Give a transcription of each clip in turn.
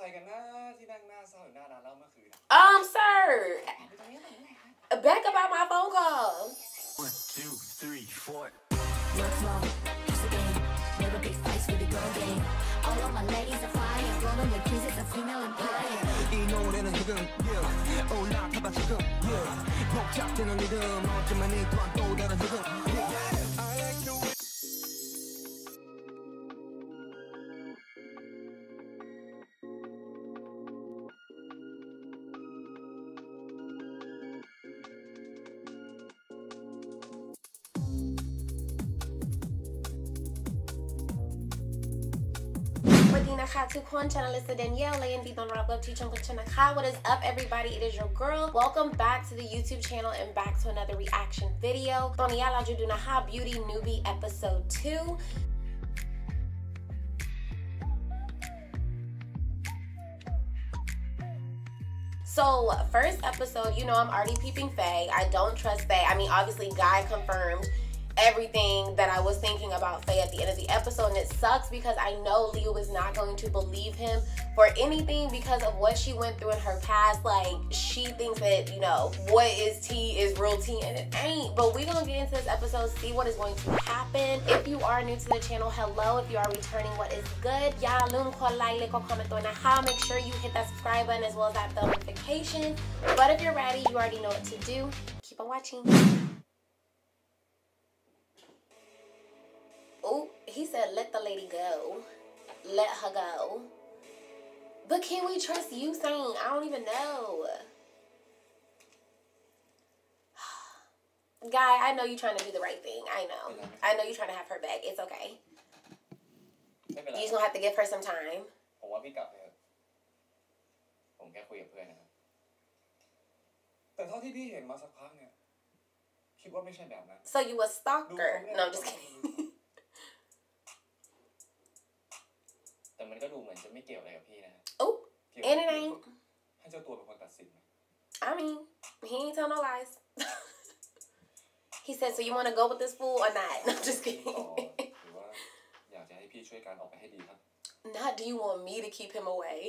รกันนะที่นั่งหน้าเศร้าอยู่หน้าร้านเหล้าเมื่อคืนอะ Um, sir, อยู่ตรงนี้ตั้งแต่เมื่อไหร่คะ back about my phone call. One, two, three, four. Look slow, catch the game. Never big fights with the girl game. All of my ladies are flying, rolling with kisses and female and playing. 이 노래는 지금 yeah. 올라타봐 지금 yeah. 복잡되는 리듬 어쩌면 이 또한 또 다른 흐름 Barakatuh to Kwan Channel. It's Danielle and Bidon Rablab Teaching Chanaka. What is up, everybody? It is your girl. Welcome back to the YouTube channel and back to another reaction video. Daniela Judunaha Beauty Newbie Episode 2. So, first episode, you know, I'm already peeping Faye. I don't trust Faye. I mean, obviously, Guy confirmed everything that I was thinking about Faye at the end of the episode, and it sucks because I know Liu is not going to believe him for anything because of what she went through in her past. Like, she thinks that, you know, what is tea is real tea, and it ain't. But we're gonna get into this episode, see what is going to happen. If you are new to the channel, hello. If you are returning, what is good? Make sure you hit that subscribe button as well as that bell notification. But if you're ready, you already know what to do. Keep on watching. Oh, he said, let the lady go. Let her go. But can we trust you saying, I don't even know? Guy, I know you're trying to do the right thing. I know. I know you're trying to have her back. It's okay. ไม่เป็นไร You're just gonna have to give her some time. ผมว่าพี่กลับไปเถอะผมแค่คุยกับเพื่อนนะครับ แต่เท่าที่พี่เห็นมาสักพักเนี่ย คิดว่าไม่ใช่แบบนั้น So you a stalker. No, I'm just kidding. Oh, and it ain't. I mean, he ain't tell no lies. he said, "So you want to go with this fool or not?" I'm just kidding. Oh, ขอหรือว่าอยากจะให้พี่ช่วยการออกไปให้ดีครับ Not do you want me to keep him away?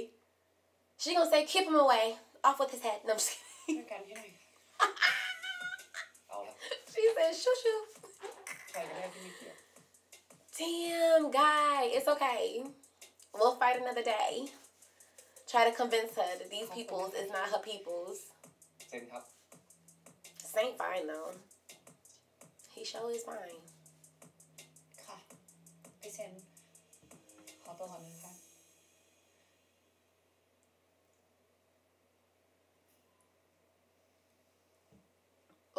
She gonna say, "Keep him away, off with his head." No, I'm just ช่วย kidding. กันพี่หน่อยเอาละ she said, "Shoo shoo." Damn, guy, it's okay We'll fight another day. Try to convince her that these peoples is not her peoples. เซนครับ This ain't fine though. He sure is fine. ค่ะ พี่เซน ขอตัวก่อนนะคะ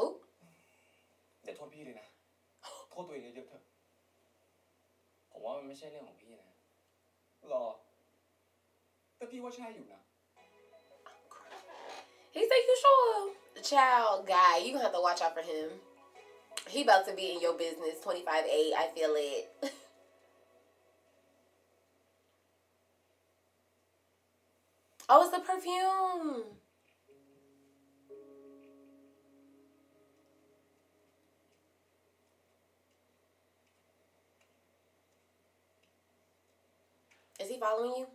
Oh, อย่าโทษพี่เลยนะ โทษตัวเองเยอะๆเถอะ ผมว่ามันไม่ใช่เรื่องของพี่นะ รอ แต่พี่ว่าใช่อยู่นะ he said you sure? Child, guy, you gonna have to watch out for him. He about to be in your business 25-8. I feel it. oh, it's the perfume. Following you?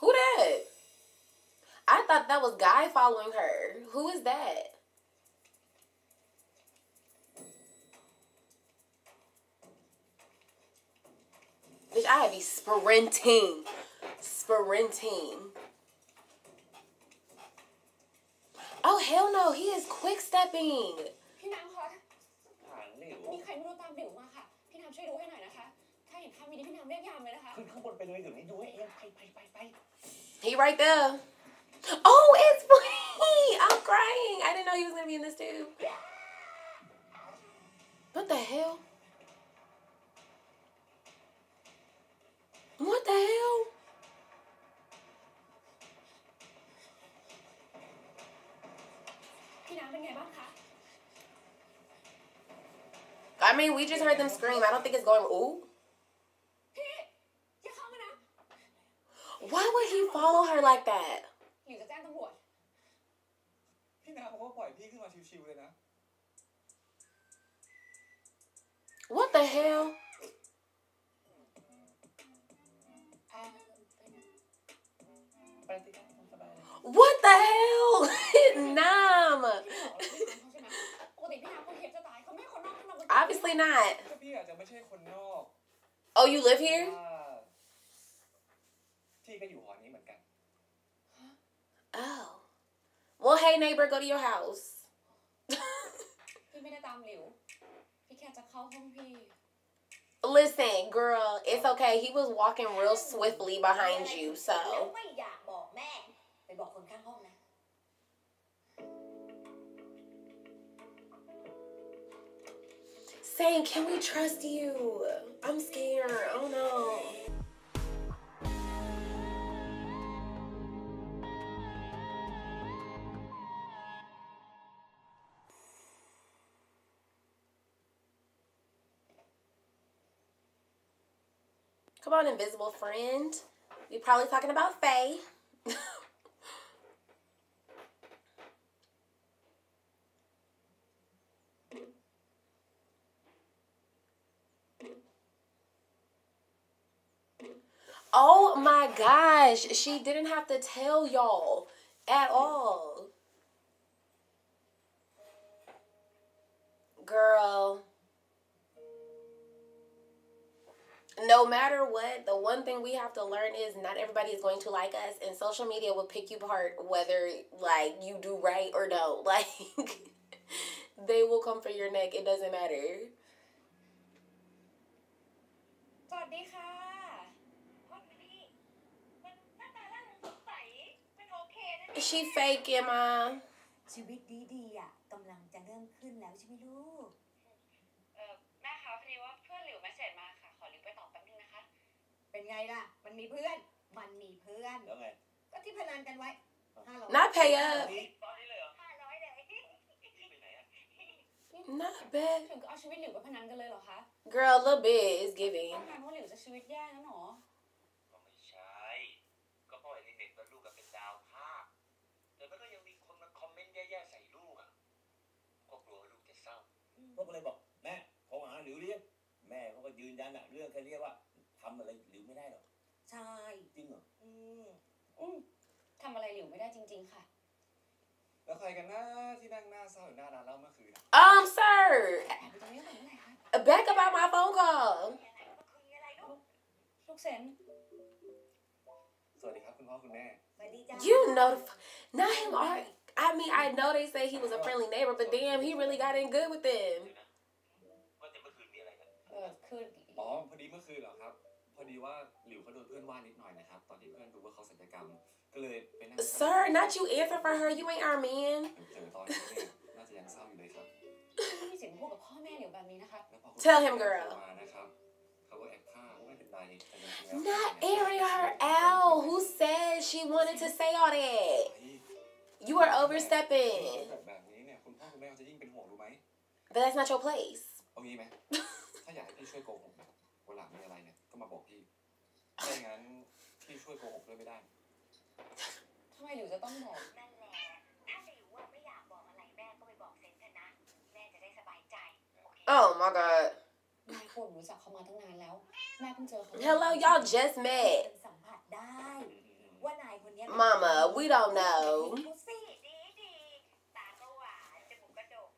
Who that? I thought that was Guy following her. Who is that? Bitch, I be sprinting. Sprinting. Oh, hell no. He is quick stepping. ถ้าเห็นท่ามีนี้พี่น้ำเรียกยามเลยนะคะ ขึ้นข้างบนไปเลยเดี๋ยวนี้ดูให้เองไปไปไปไป He right there. Oh, it's me. I'm crying. I didn't know he was going to be in this too. What the hell? What the hell? พี่น้ำเป็นไงบ้างคะ I mean, we just heard them scream. I don't think it's going. Ooh. Why would he follow her like that? What the hell? What the hell? Nam? Obviously not. Oh, you live here? ราะว่าพี่ก็อยู่หอนี้เหมือนกัน Oh. Well, hey neighbor, go to your house. พี่ไม่ได้ตามหลิว พี่แค่จะเข้าห้องพี่ Listen, girl, it's okay. He was walking real swiftly behind you, แล้ว so ไม่อยากบอกแม่ ไปบอกคนข้างห้องนะ saying, "Can we trust you?" I'm scared. Oh no. On, invisible friend. You're probably talking about Faye. Oh my gosh, she didn't have to tell y'all at all. Girl. No matter what, the one thing we have to learn is not everybody is going to like us, and social media will pick you apart whether like you do right or don't. Like they will come for your neck. It doesn't matter. สวัสดีค่ะ She faking, ma. ชีวิตดีๆอ่ะกำลังจะเริ่มขึ้นแล้วใช่ไหมลูก เป็นไงล่ะ มันมีเพื่อน มันมีเพื่อน แล้วไง ก็ที่พนันกันไว้ห้าร้อย Not pay up. ตอนนี้เลยเหรอห้าร้อยเลยที่ไปไหนอะ Not bad. ถึงก็เอาชีวิตหลิวไปพนันกันเลยเหรอคะ Girl, a little bit is giving. ต้องการว่าหลิวจะชีวิตแย่นะหนอก็ไม่ใช่ ก็พ่อเห็นเด็กๆว่าลูกก็เป็นดาวภาคแต่มันก็ยังมีคนมาคอมเมนต์แย่ๆใส่ลูกอะก็กลัวว่าลูกจะเศร้าพวกก็เลยบอกแม่โทรหาหลิวเรียกแม่เขาก็ยืนยันอะเรื่องแค่เรียกว่า ทำอะไรหลิวไม่ได้หรอกใช่ จริงเหรออืมอืมทำอะไรหลิวไม่ได้จริง ๆ ค่ะ แล้วใครกันนะที่นั่งหน้าเศร้าอยู่หน้าร้านเหล้าเมื่อคืนอะ Um, sir, แอบไปตรงนี้ก่อนเมื่อไหร่คะ back about my phone call. ลูกเซนสวัสดีครับคุณพ่อคุณแม่สวัสดีจ้า You know, the f- not him. Art. I mean, I know they say he was a friendly neighbor, but damn, he really got in good with them. ว่าแต่เมื่อคืนมีอะไรกันเออคือ อ๋อพอดีเมื่อคืนเหรอครับ พอดีว่าหลิวเขาโดนเพื่อนว่านิดหน่อยนะครับ ตอนที่เพื่อนรู้ว่าเขาสัญญกรรม ก็เลยไปนั่ง Sir, not you answer for her. You ain't our man. เจอตอนนี้เนี่ยน่าจะยังเศร้าอยู่เลยครับ ไม่มีเสียงพูดกับพ่อแม่หลิวแบบนี้นะคะ แล้วพอคุณ Tell him, girl. มานะครับเขาก็แอบฆ่าไม่เป็นไรแต่จริงๆแล้ว Not airing her out. Who said she wanted to say all that? You are overstepping. แบบนี้เนี่ยคุณพ่อคุณแม่เขาจะยิ่งเป็นห่วงรู้ไหม But that's not your place. ก็มาบอกพี่ไม่งั้นพี่ช่วยโกหกด้วยไม่ได้ ทำไมหลิวจะต้องบอก นั่นแหละ ถ้าหลิวว่าไม่อยากบอกอะไรแม่ก็ไปบอกเซนเถอะนะ แม่จะได้สบายใจโอเค Oh my god. แม่ควรรู้จักเขามาตั้งนานแล้ว แม่เพิ่งเจอเขา Hello, y'all just met. สัมผัสได้ ว่านายคนเนี้ย Mama, we don't know. ดูสิดีดีตาก็หวานจมูกก็โด่ง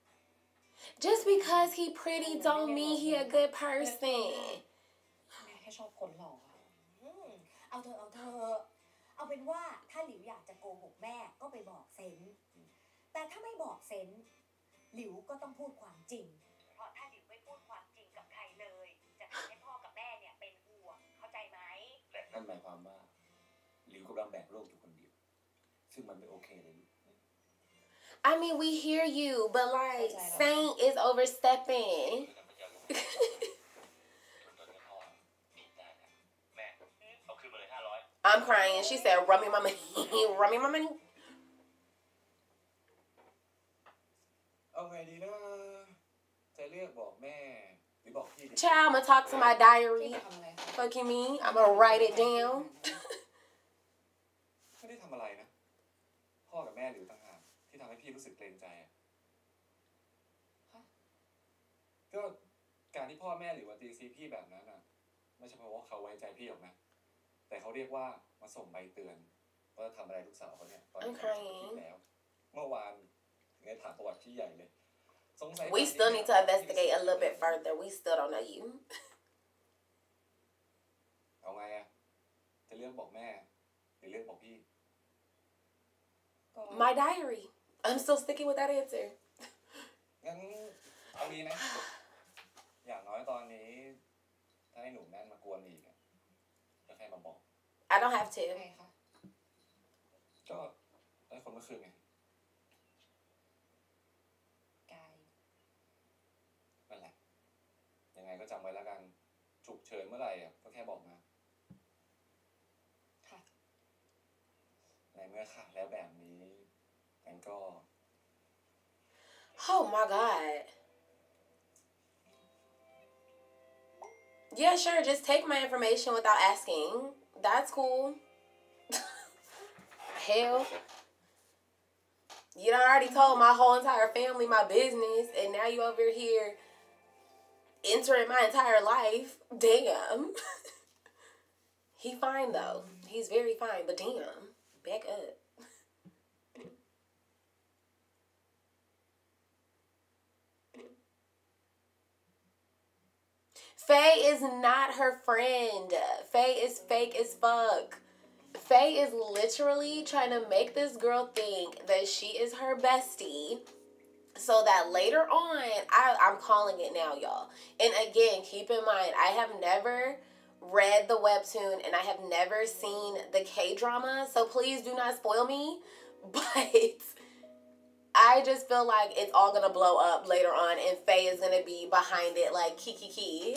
Just because he pretty don't mean he a good person. แม่แค่ชอบคนหล่ออะอืมเอาเธอะเอาเธอะเอาเป็นว่าถ้าหลิวอยากจะโกหกแม่ก็ไปบอกเซนแต่ถ้าไม่บอกเซนหลิวก็ต้องพูดความจริง เพราะถ้าหลิวไม่พูดความจริงกับใครเลย จะทำให้พ่อกับแม่เนี่ยเป็นห่วงเข้าใจไหมนั่นหมายความว่าหลิวกำลังแบกโลกอยู่คนเดียว ซึ่งมันไม่โอเคเลยลูก I mean, we hear you, but like, Saint is overstepping. I'm crying. She said, "Run me my money, run me my money." เอาไงดีนะจะเลือกบอกแม่หรือบอกพี่ดี Child, I'ma talk to my พี่ diary. จะทำอะไรคะ Fucking me. I'ma write it down. ไม่ได้ทำอะไรนะ พ่อกับแม่หรือต่างหากที่ทำให้พี่รู้สึกเกรงใจอะก็การที่พ่อแม่หรือว่าตีซีพี่แบบนั้นอะ ไม่ใช่เพราะว่าเขาไว้ใจพี่หรอกนะ แต่เขาเรียกว่ามาส่งใบเตือนว่าทำอะไรลูกสาวเขาเนี่ยตอน I'm นี้ crying แล้ว เมื่อวานไงถามประวัติที่ใหญ่เลยสงสัย We still need to investigate a little bit further. We still don't know you. เอาไงอะจะเลือกบอกแม่หรือเลือกบอกพี่ก็ My diary. I'm still sticking with that answer. งั้นเอางี้ไหมอย่างน้อยตอนนี้ ถ้าให้หนูแม่นมากวนอีกอะจะใครมาบอก I don't have ใช่ to. ค่ะก็ไอ้คนเมื่อคืนไงกายนั่นแหละยังไงก็จำไว้แล้วกันฉุกเฉินเมื่อไหร่อะก็แค่บอกมาค่ะในเมื่อขาดแล้วแบบนี้งั้นก็ Oh my god. Yeah, sure. Just take my information without asking. That's cool. Hell. You done already told my whole entire family my business, and now you over here entering my entire life. Damn. he fine though. He's very fine, but damn. Back up. Faye is not her friend. Faye is fake as fuck. Faye is literally trying to make this girl think that she is her bestie. So that later on, I, I'm calling it now, y'all. And again, keep in mind, I have never read the webtoon and I have never seen the K drama. So please do not spoil me. But I just feel like it's all gonna blow up later on, and Faye is gonna be behind it like Kiki Kiki.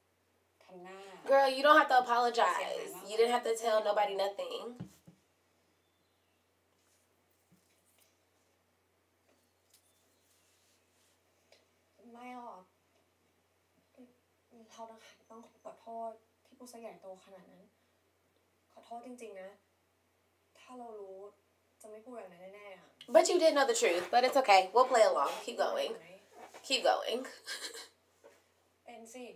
cannot. Girl, you don't have to apologize. You didn't have to tell nobody nothing. But you did know the truth, but it's okay. We'll play along. Keep going. Keep going. and see.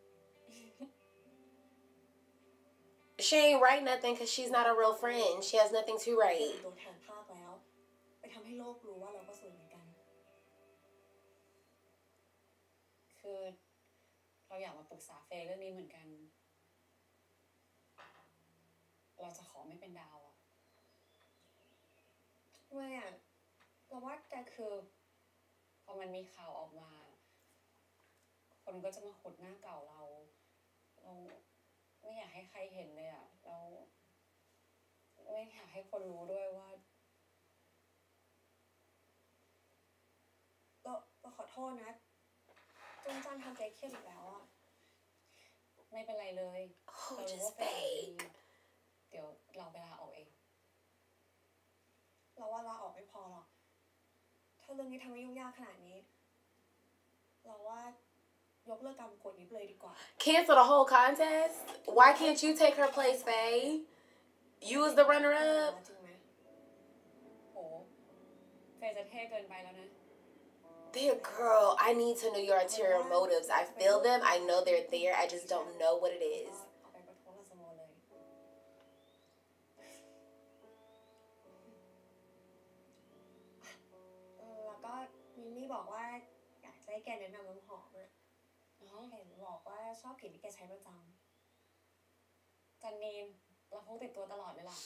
She ain't write nothing because she's not a real friend. She has nothing to เป็น write. ตัวแทนภาคแล้ว ไปทำให้โลกรู้ว่าเราก็สวยเหมือนกัน คือเราอยากมาปรึกษาเฟย์เรื่องนี้เหมือนกัน เราจะขอไม่เป็นดาวอะทำไมอะเราว่าแกคือคือพอมันมีข่าวออกมา คนก็จะมาขุดหน้าเก่าเรา เรา ไม่อยากให้ใครเห็นเลยอะเราไม่อยากให้คนรู้ด้วยว่าเราเราขอโทษนะจนจันทำใจเครียดอีกแล้วอะไม่เป็นไรเลย Oh, เรารู้ just ว่าเฟย์ fake. เดี๋ยวเราไปลาออกเอง เราว่าลาออกไม่พอหรอกถ้าเรื่องนี้ทำให้ยุ่งยากขนาดนี้ เราว่า ยกเลิกการประกวดนี้ไปเลยดีกว่า Cancel the whole contest? Why can't you take her place, Faye? You was the runner up. จริงไหม โห เฟย์จะเท่เกินไปแล้วนะ There, girl, I need to know your ulterior motives. I feel them. I know they're there. I just don't know what it is. เอาไปประท้วงกับสโมเลย เออแล้วก็มินนี่บอกว่าอยากจะให้แกแนะนำ ชอบกลิ่นที่แกใช้ประจ จันนีนเราพกติดตัวตลอดเลยล่ะ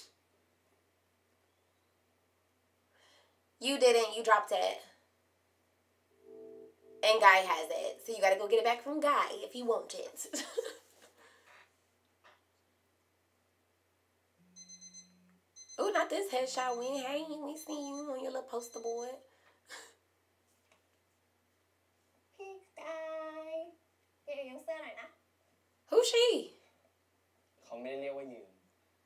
You didn't. You dropped it. and Guy has it. So you gotta go get it back from Guy if he wants it. oh, not this headshot win. Hey, we see you on your little poster board. ยวยืมเสื้อหน่อยนะ Who's she? เขาไม่ได้เรียกว่ายืม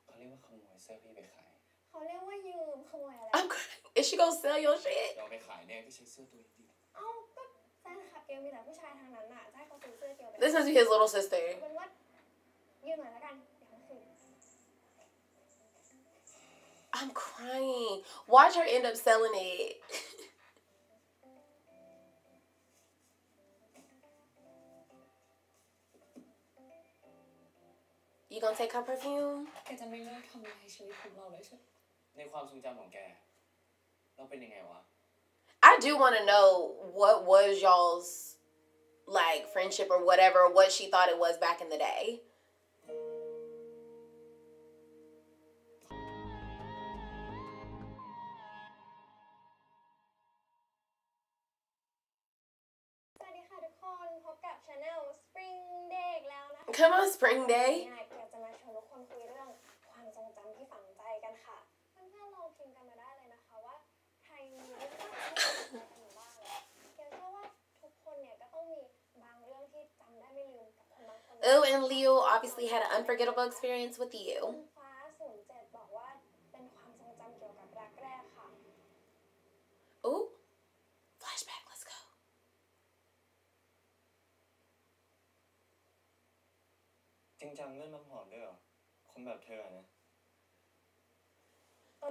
เขาเรียกว่าขโมยเสื้อพี่ไปขาย เขาเรียกว่ายืมขโมยอะไร I'm crying. Is she gonna sell your shit? เราไปขายเนี่ยก็ใช้เสื้อตัวเองดิ เอ้าก็แฟนคลับเกลมีแต่ผู้ชายทางนั้นน่ะจะให้เขาซื้อเสื้อเกลไป This must be his little sister. เอาเป็นว่ายืมหน่อยแล้วกันเดี๋ยวเขาคืน I'm crying. Watch her end up selling it. you gonna take her perfume? แกจะไม่เลิกทำลายชีวิตของเราเลยใช่ไหม ในความทรงจำของแก เราเป็นยังไงวะ I do want to know what was y'all's like friendship or whatever, what she thought it was back in the day. สวัสดี Oh, and Liu obviously had an unforgettable experience with you. Oh, flashback, let's go. Uh,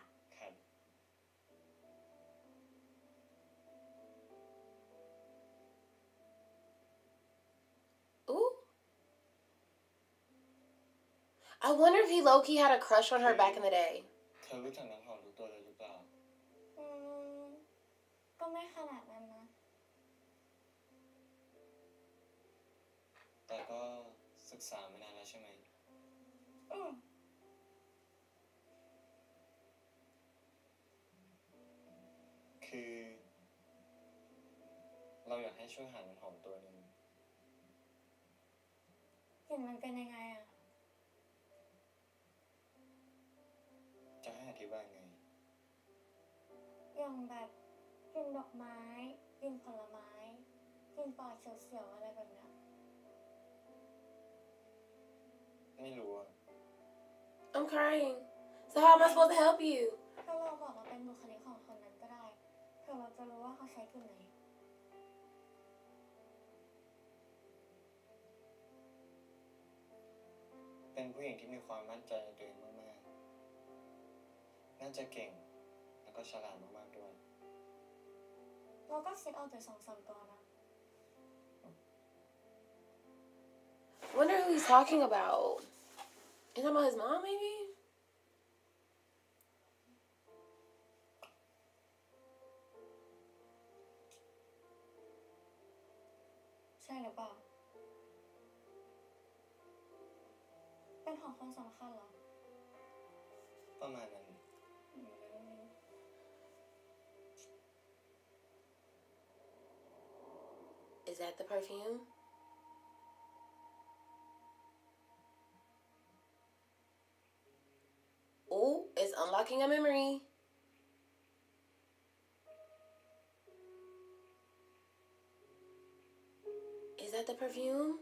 I wonder if he low key had a crush on her back in the day. เธอรู้จักน้ำหอมทุกตัวเลยหรือเปล่า อืม ก็ไม่ขนาดนั้นนะ แต่ก็ศึกษามานานแล้วใช่ไหม อืม คือ เราอยากให้ช่วยหาน้ำหอมตัวหนึ่ง กลิ่นมันเป็นยังไงอะ จะ งแบบกลิ่นดอกไม้กลิ่นผลไม้กลิ่นปลาเขียวๆอะไรแบบเนี้ยไม่รู้อะ I'm crying. So how am I supposed to help you? ก็ลองบอกมาเป็นบุคลิกของคนนั้นก็ได้เผื่อเราจะรู้ว่าเขาใช้กลิ่นไหน เป็นผู้หญิงที่มีความมั่นใจในตัวเองมากๆ น่าจะเก่ง แล้วก็ฉลาดมากๆด้วย เราก็คิดเอาแต่สองสามตัวนะ Wonder who he's talking about. Is that about his mom, maybe? ใช่หรือเปล่า เป็นของคนสำคัญเหรอ ประมาณนั้น That the perfume? Oh, it's unlocking a memory. Is that the perfume?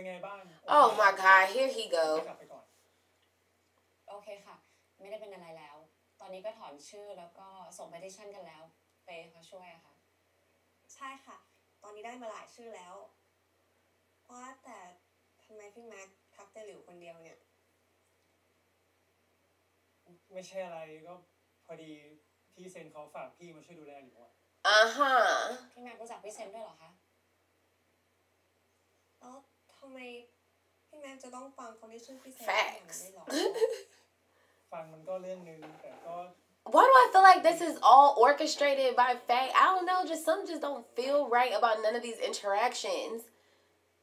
เป็นไงบ้าง Oh my god, here he เดี๋ยว go. กลับไปก่อนโอเคค่ะ ไม่ได้เป็นอะไรแล้ว ตอนนี้ก็ถอนชื่อแล้วก็ส่ง petition กันแล้วเฟย์เขาช่วยอะค่ะ ใช่ค่ะ ตอนนี้ได้มาหลายชื่อแล้วว่าแต่ทำไมพี่แม็กทักแต่หลิวคนเดียวเนี่ย ไม่ใช่อะไรก็พอดีพี่เซนเขาฝากพี่มาช่วยดูแลหลิวอะ Uh huh. พี่แม็กรู้จักพี่เซนด้วยเหรอคะแล้ว ทำไมพี่แม็กจะต้องฟังคนที่ชื่อพี่เซน Facts อย่างนั้นเลยเหรอ ฟังมันก็เรื่องนึงแต่ก็ Why do I feel like this is all orchestrated by Faye? I don't know. Just some just don't feel right about none of these interactions.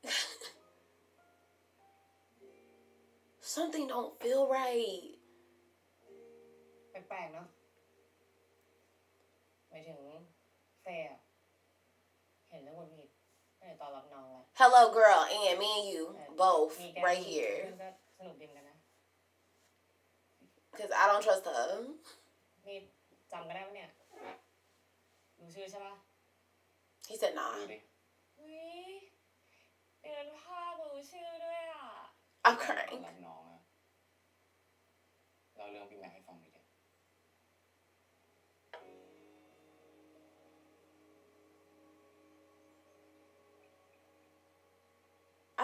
Something don't feel right. แปลกๆเนาะหมายถึงเฟย์อะเห็นแล้วหงุดหงิด Hello, girl, and me and you both right here. Cause I don't trust her. He said nah. I'm crying.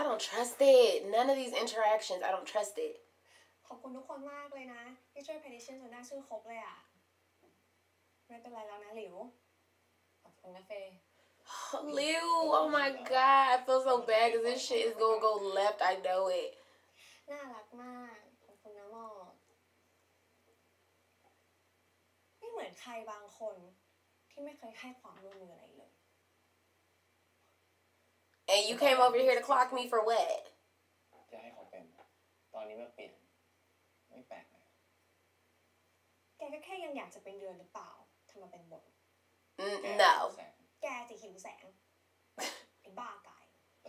I don't trust it. None of these interactions, I don't trust it. ขอบคุณทุกคนมากเลยนะ ที่ช่วย petition จนได้ชื่อครบเลยอะ ไม่เป็นไรแล้วนะหลิว ขอบคุณนะเฟย์ Liu, oh my god, I feel so bad because this shit is gonna go left. I know it. น่ารักมากขอบคุณนะหมอกไม่เหมือนใครบางคนที่ไม่เคยให้ความร่วมมืออะไรเลย And you came over here to clock me for what? จะให้เขาเป็น ตอนนี้มาเปลี่ยน ไม่แปลกเลย แกก็แค่ยังอยากจะเป็นเดือนหรือเปล่าทำมาเป็นบท Mm, แก no. แสง แกจะหิวแสง ไอ้บ้ากาย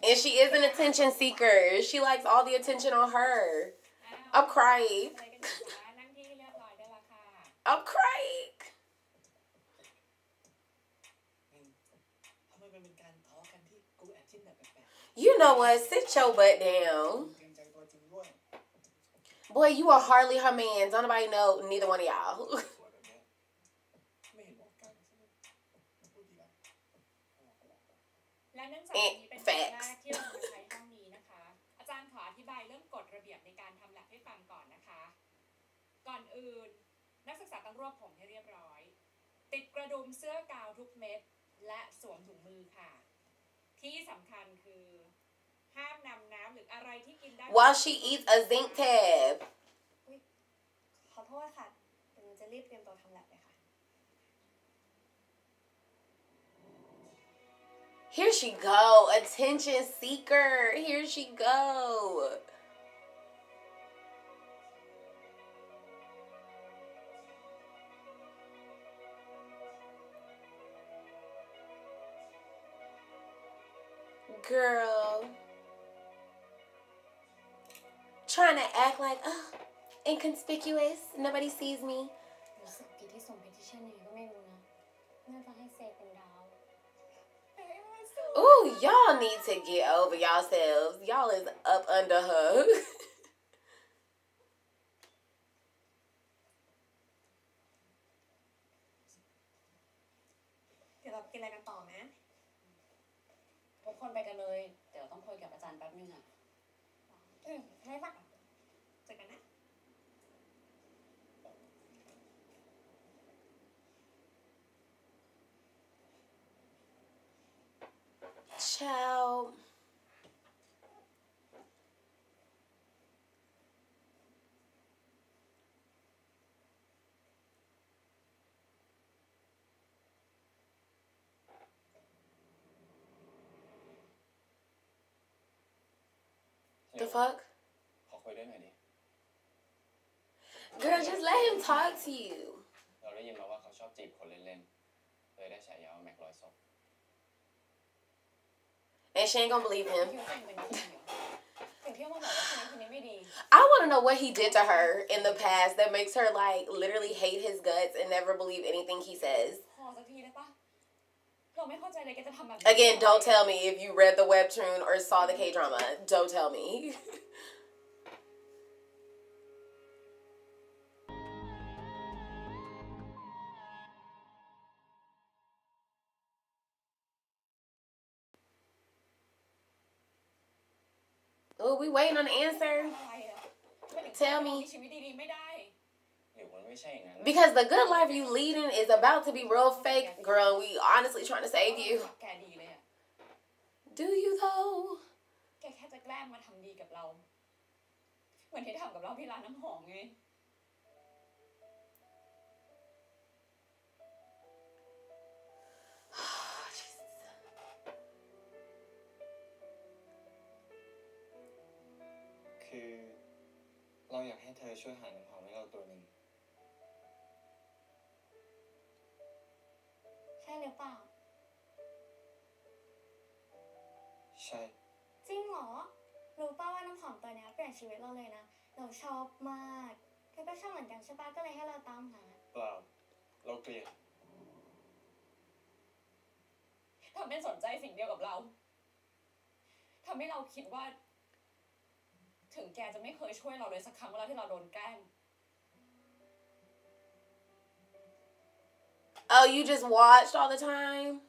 And she is an attention seeker. She likes all the attention on her. I'm crying. อะไรกันอยู่คะนั่งที่เรียบร้อยได้และค่ะ I'm You know what? Sit your butt down. Boy, you are hardly her man. Don't nobody know neither one of y'all. and facts. ก่อนอื่น นักศึกษาต้องรวบผมให้เรียบร้อย ติดกระดุมเสื้อกาวทุกเม็ด และสวมถุงมือค่ะ ที่สำคัญคือ ห้ามนำน้ำหรืออะไรที่กินได้ While she eats a zinc tab. ขอโทษค่ะเดี๋ยวหนูจะรีบเตรียมตัวทำแลบเลยค่ะ Here she go. Attention seeker. Here she go. girl trying to act like, oh, inconspicuous, nobody sees me. Ooh, y'all need to get over yourselves. Y'all is up under her. คนไปกันเลย เดี๋ยวต้องคุยกับอาจารย์แป๊บนึงอะอืมได้ปะเจอกันนะ Ciao. The fuck? ขอคุยด้ว ยหน่อยดิ Girl, just let him talk to you. เราได้ยินมาว่าเขาชอบจีบคนเล่นๆ เลยได้ฉายาว่าแม็กร้อยศพ And she ain't gonna believe คิด him. ว่าคนเป็นคนเหรอถึงที่ว่าบอกว่าคนนี้คนนี้ไม่ดี I wanna know what he did to her in the past that makes her like literally hate his guts and never believe anything he says. Again, don't tell me if you read the webtoon or saw the K drama. Don't tell me. oh, we waiting on the answer. Tell me มีชีวิตดีๆไม่ได้ หรือมันไม่ใช่อย่างนั้น Because the good life you leading is about to be real fake, girl. We honestly trying to save you. แกดีเลยอะ Do you though? แกแค่จะแกล้งมาทำดีกับเรา เหมือนที่ทำกับเราที่ร้านน้ำหอมไง คือเราอยากให้เธอช่วยหาน้ำหอมให้เราตัวหนึ่ง หรือเปล่า ใช่ จริงเหรอ รู้ป่าว่าน้ำหอมตัวเนี้ยเปลี่ยนชีวิตเราเลยนะ เราชอบมากแกก็ชอบเหมือนกันใช่ปะก็เลยให้เราตามหา เปล่า เราเกลียดทำเป็นสนใจสิ่งเดียวกับเราทำให้เราคิดว่า ถึงแกจะไม่เคยช่วยเราเลยสักครั้งเวลาที่เราโดนแกล้ง Oh, you just watched all the time?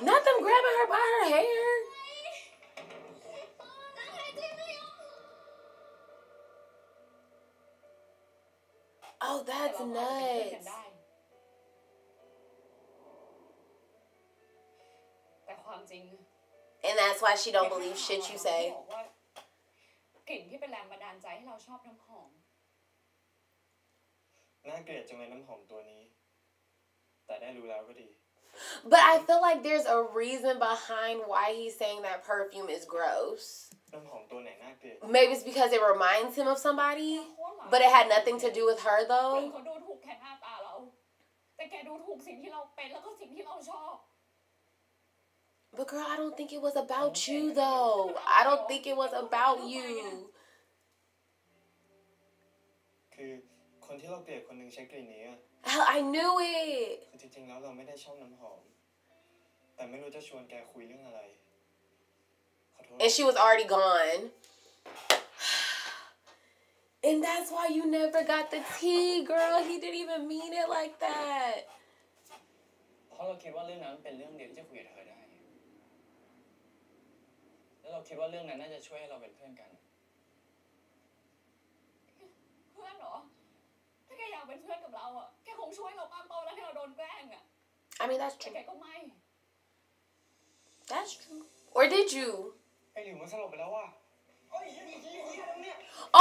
Not them grabbing her by her hair. Oh, that's nuts. And that's why she don't believe shit you say. บอกว่ากลิ่นที่เป็นแรงบันดาลใจให้เราชอบน้ำหอม น่าเกลียดจังเลยน้ำหอมตัวนี้ แต่ได้รู้แล้วก็ดี But I feel like there's a reason behind why he's saying that perfume is gross. น้ำหอมตัวไหนน่าเกลียด Maybe it's because it reminds him of somebody, but it had nothing to do with her คน though. เขาดูถูกแค่หน้าตาเรา แต่แกดูถูกสิ่งที่เราเป็นแล้วก็สิ่งที่เราชอบ But girl, I don't think it was about you though. I don't think it was about you. คือคนที่เราเกลียดคนหนึ่งใช้กลิ่นนี้อะ Hell, I knew it. คือจริงๆแล้วเราไม่ได้ชอบน้ำหอม แต่ไม่รู้จะชวนแกคุยเรื่องอะไร ขอโทษ And she was already gone. And that's why you never got the tea, girl. He didn't even mean it like that. เพราะเราคิดว่าเรื่องนั้นเป็นเรื่องเดียวที่จะคุยกับเธอได้ แล้วเราคิดว่าเรื่องนั้นน่าจะช่วยให้เราเป็นเพื่อนกัน เพื่อนเหรอถ้าแก อยากเป็นเพื่อนกับเราอ่ะ แกคงช่วยเราป้ามเป้าแล้วที่เราโดนแกล้งอ่ะ I mean, that's แต่ true. แกก็ไม่ That's true. Or did you? ไอ้หลิวมันสลบไปแล้วว่ะ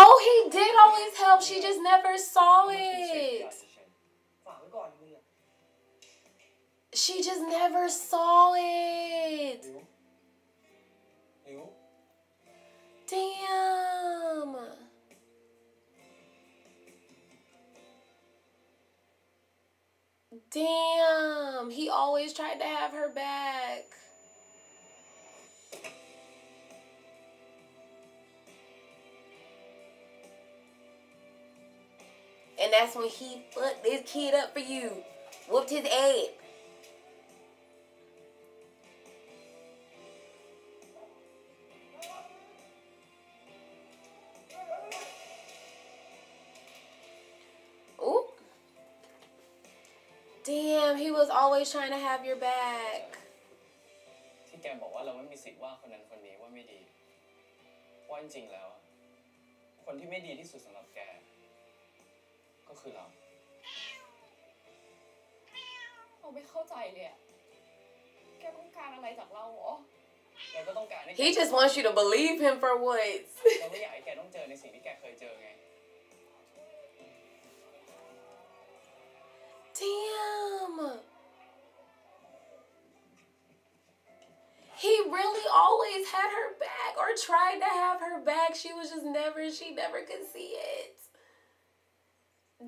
Oh, he did always help. She just never saw it. ฝากไว้ก่อนมึงอะ She just never saw it. หลิว Damn. Damn. He always tried to have her back. And that's when he fucked this kid up for you. Whooped his ass. Damn, he was always trying to have your back. ที่แกบอกว่าเราไม่มีสิทธิ์ว่าคนนั้นคนนี้ว่าไม่ดีว่าจริงๆแล้วอะคนที่ไม่ดีที่สุดสำหรับแก ก็คือเราเราไม่เข้าใจเลยอะแกต้องการอะไรจากเราเหรอ เราก็ต้องการให้แก He just wants you to believe him for once. เราไม่อยากให้แกต้องเจอในสิ่งที่แกเคยเจอไง Damn. He really always had her back or tried to have her back. She was just never, she never could see it.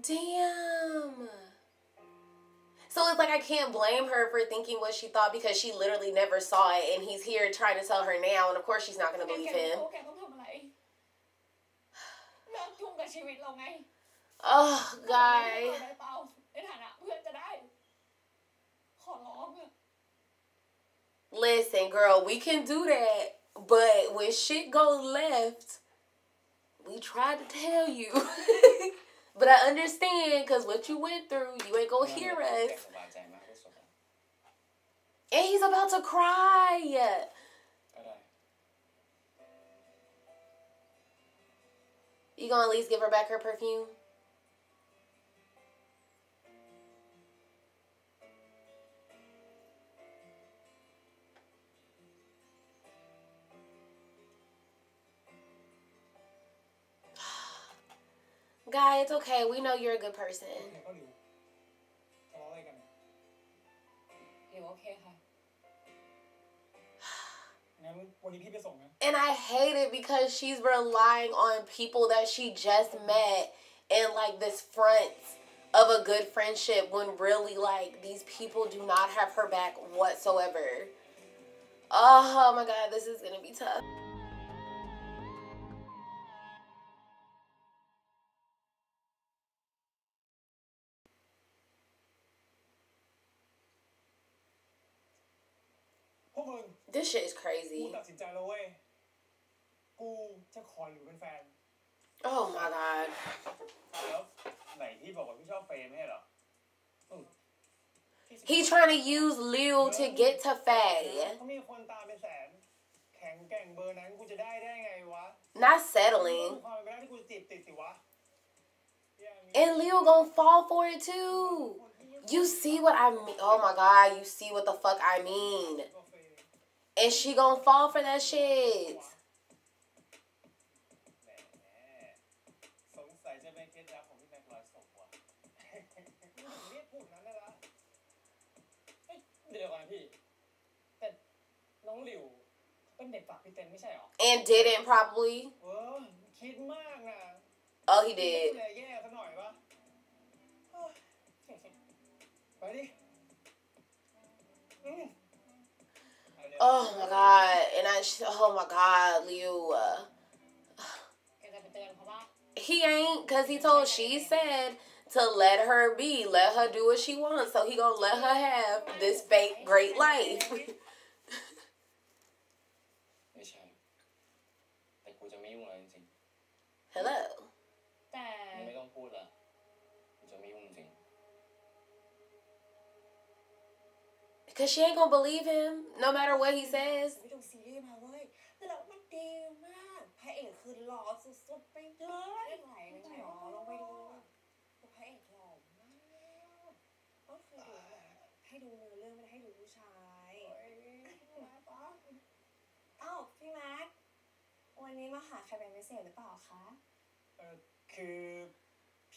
Damn. So it's like I can't blame her for thinking what she thought because she literally never saw it and he's here trying to tell her now and of course she's not going to believe him. Oh, God. Listen, girl, we can do that, but when shit go left, we tried to tell you. but I understand, cause what you went through, you ain't gonna hear us. And he's about to cry. You gonna at least give her back her perfume? guy, it's okay. We know you're a good person. And I hate it because she's relying on people that she just met and like this front of a good friendship when really like these people do not have her back whatsoever. Oh my god, this is gonna be tough. This shit is crazy. Oh my god. He's He trying to use Liu to get to Faye. Not settling. And Liu gonna fall for it too. You see what I mean? Oh my god, you see what the fuck I mean. And she gonna fall for that shit. And didn't probably. Oh, he did. Mm. Oh my god, and I oh my god, Liu. Uh. He ain't, cause he told she said to let her be, let her do what she wants. So he gonna let her have this fake great life. Hello. Cause she ain't gonna believe him, no matter what he says.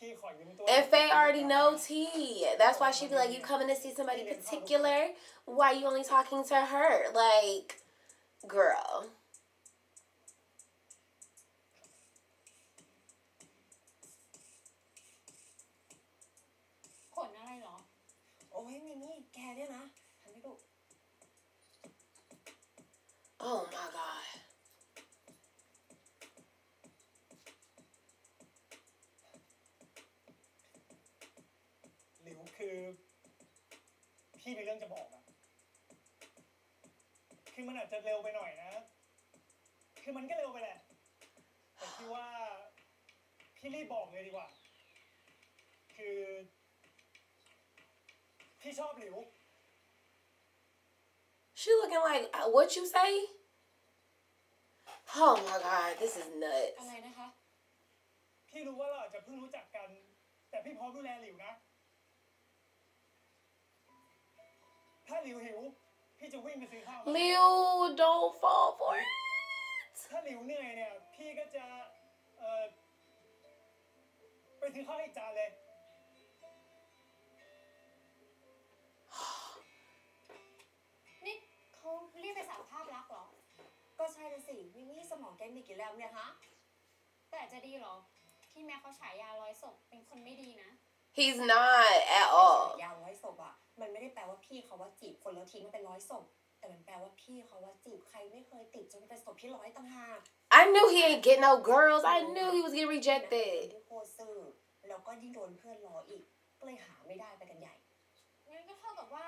If they already know T, that's why she'd be like, "You coming to see somebody particular? Why you only talking to her?" Like, girl. พี่มีเรื่องจะบอกอะคือมันอาจจะเร็วไปหน่อยนะ คือมันก็เร็วไปแหละ แต่พี่ว่าพี่รีบบอกเลยดีกว่า คือ พี่ชอบหลิว She looking like, uh, what you say? Oh my god, this is nuts. อะไรนะคะ พี่รู้ว่าเราอาจจะเพิ่งรู้จักกัน แต่พี่พร้อมดูแลหลิวนะ ถ้าหลิวหิว พี่จะวิ่งไปซื้อข้าวมา Liu, don't fall for it. ถ้าหลิวเหนื่อยเนี่ย พี่ก็จะเอ่อไปซื้อข้าวให้อีกจานเลย นี่เขาเรียกไปสารภาพรักเหรอ ก็ใช่เลยสิมินี่สมองแกมีกี่แล้วเนี่ยฮะ แต่จะดีเหรอ ที่แม่เขาฉายาร้อยศพเป็นคนไม่ดีนะ He's not at all. ยาวร้อยศพอะ มันไม่ได้แปลว่าพี่เขาว่าจีบคนแล้วทิ้งมันเป็นร้อยศพแต่มันแปลว่าพี่เขาว่าจีบใครไม่เคยติดจนเป็นศพที่ร้อยต่างหาก I knew he ain't get no girls. I knew he was getting ที่ rejected. โคตรซื่อแล้วก็ยิ่งโดนเพื่อนล้ออีกก็เลยหาไม่ได้ไปกันใหญ่งั้นก็เท่ากับว่า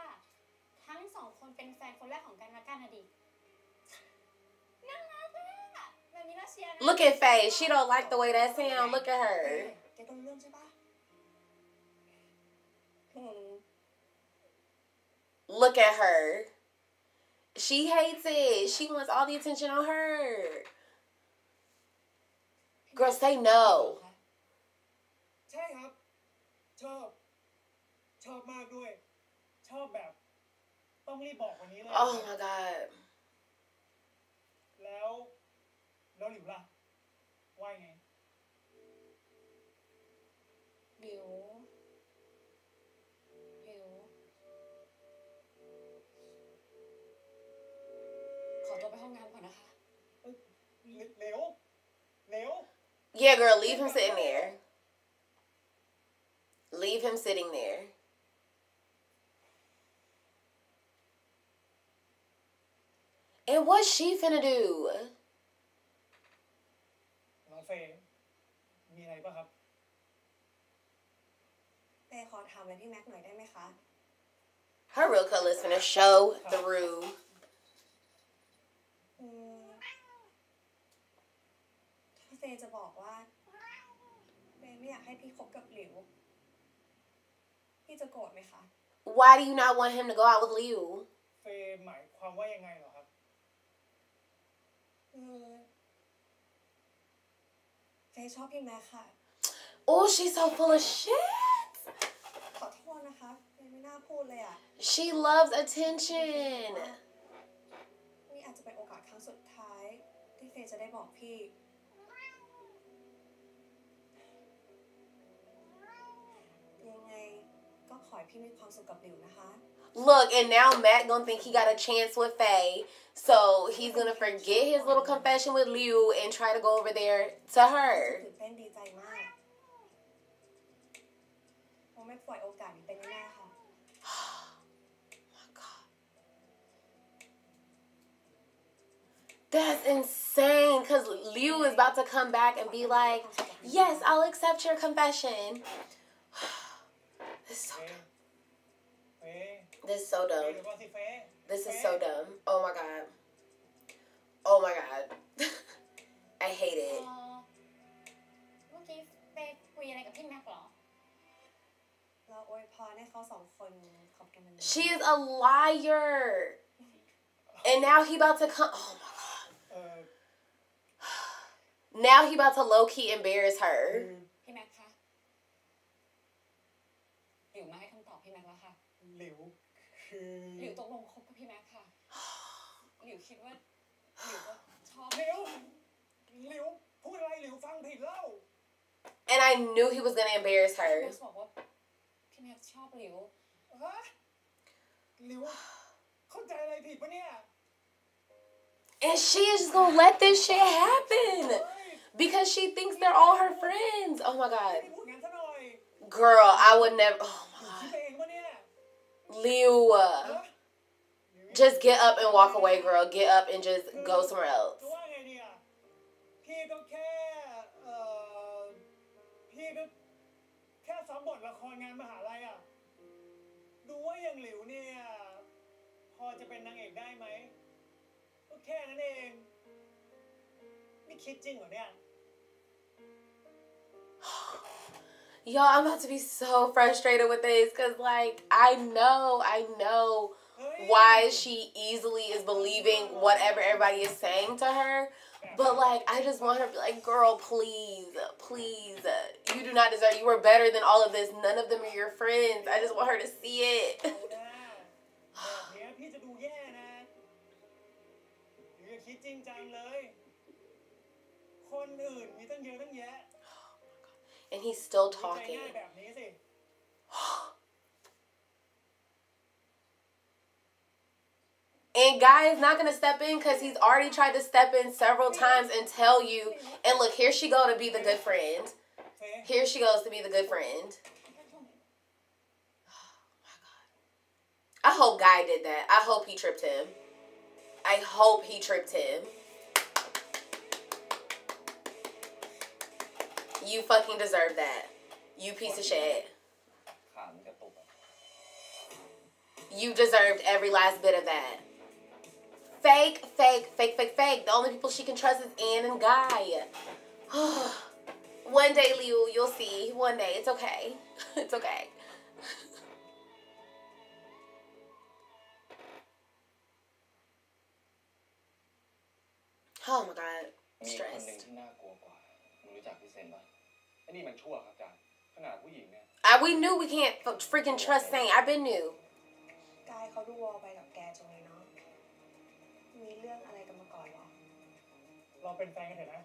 ทั้งสองคนเป็นแฟนคนแรกของกันและกันนะดิน่ารักอะแบบนี้เราเชียร์นะ Look at Faye. She don't like the way that sound. Look at her. Look at her. She hates it. She wants all the attention on her. Girl, say no. ใช่ครับ ชอบ ชอบมากด้วย ชอบแบบ ต้องรีบบอกวันนี้เลย Oh my god. แล้ว แล้วหลิวล่ะ ว่ายังไง หลิว เหลวเหลว Yeah, girl, leave him sitting there. Leave him sitting there. And what's she finna do? น้องเฟย์มีอะไรป่ะครับ เฟย์ขอถามอะไรพี่แม็กหน่อยได้ไหมคะ Her real color is finna show through. อืมถ้า เฟย์จะบอกว่าเฟย์ไม่อยากให้พี่คบกับหลิว พี่จะโกรธไหมคะ Why do you not want him to go out with Liu? เฟย์หมายความว่ายังไงเหรอครับ อืมเฟย์ชอบพี่แม็กค่ะ Oh, she's so full of shit. ขอโทษนะคะเฟย์ไม่น่าพูดเลยอะ She loves attention. นี่อาจจะเป็นโอกาสครั้งสุดท้าย ที่เฟย์จะได้บอกพี่ ยังไงก็ขอให้พี่มีความสุขกับหลิวนะคะ Look, and now Matt gonna think he got a chance with Faye. So he's gonna forget his little confession with Liu and try to go over there to her. ตื่นเต้นดีใจมากผมไม่ปล่อยโอกาสนี้ไปแน่ๆค่ะ That's insane. Cause Liu is about to come back and be like, Yes, I'll accept your confession. Eh? Eh? This is so dumb. Eh, this is so dumb. This is so dumb. Oh my god. Oh my god. I hate it. She is a liar. And now he about to come. Oh my god. Uh. Now he about to low key embarrass her. Mm -hmm. มาให้คำตอบพี่แม็กแล้วค่ะ หลิว คือ หลิวตกลงคบกับพี่แม็กค่ะ หลิวคิดว่าหลิวก็ชอบ หลิว หลิว พูดอะไรหลิวฟังผิดเล่า And I knew he was gonna embarrass พี่ her. แม็กบอกว่าพี่แม็กชอบหลิว ฮะ หลิว เข้าใจอะไรผิดปะเนี่ย And she is just gonna let this shit happen. Because she thinks they're all her friends. Oh my god. ไม่พูดงั้นซะหน่อย Girl, I would never. Oh Liu. uh, Just get up and walk away, girl. Get up and just go somewhere else. Y'all, I'm about to be so frustrated with this because, like, I know, I know why she easily is believing whatever everybody is saying to her. But, like, I just want her to be like, girl, please, please, you do not deserve, you are better than all of this. None of them are your friends. I just want her to see it. and he's still talking. And guy is not gonna step in because he's already tried to step in several times and tell you. And look, here she go to be the good friend. Here she goes to be the good friend. I hope guy did that. I hope he tripped him. I hope he tripped him. You fucking deserve that. You piece of shit. You deserved every last bit of that. Fake, fake, fake, fake, fake. The only people she can trust is Ann and Guy. One day, Liu, you'll see. One day. It's okay. It's okay. oh my god. I'm stressed. ที่น่ากลัวกว่ามึงรู้จัก นต์ป่ะไอ้นี่มันชั่วครับอาจารย์ขนาดผู้หญิงเนี่ย I, we knew we can't f- freaking trust Saint. I've been knew. กายเขาดูวอลไปกับแกจังเลยเนาะ มีเรื่องอะไรกันมาก่อนเหรอ เราเป็นแฟนกันเถอะนะ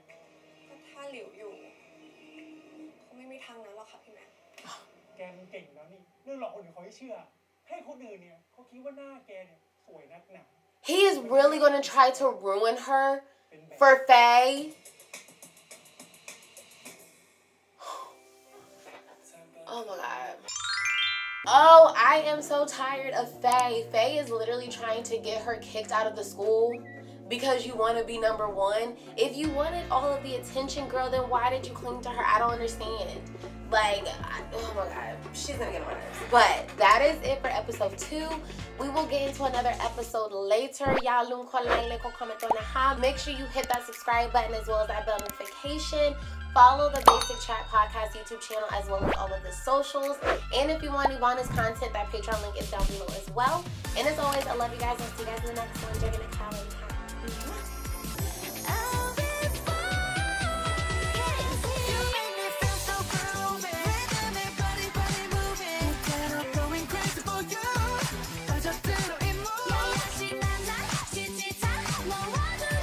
ก็ถ้าหลิวอยู่คงไม่มีทางนั้นหรอกค่ะพี่แม็ก แกมันเก่งแล้วนี่ เรื่องหลอกคนอื่นเขาให้เชื่อ ให้คนอื่นเนี่ยเขาคิดว่าหน้าแกเนี่ยสวยนักหนา He is really gonna try to ruin her for Faye. Oh my god. Oh, I am so tired of Faye. Faye is literally trying to get her kicked out of the school because you want to be number one. If you wanted all of the attention, girl, then why did you cling to her? I don't understand. Like, oh my god, she's gonna get on my nerves. But that is it for episode two. We will get into another episode later. Y'all ko comment on. Make sure you hit that subscribe button as well as that bell notification. Follow the Basic Chat Podcast YouTube channel as well as all of the socials. And if you want any bonus content, that Patreon link is down below as well. And as always, I love you guys. I'll see you guys in the next one. Jagger and Callie.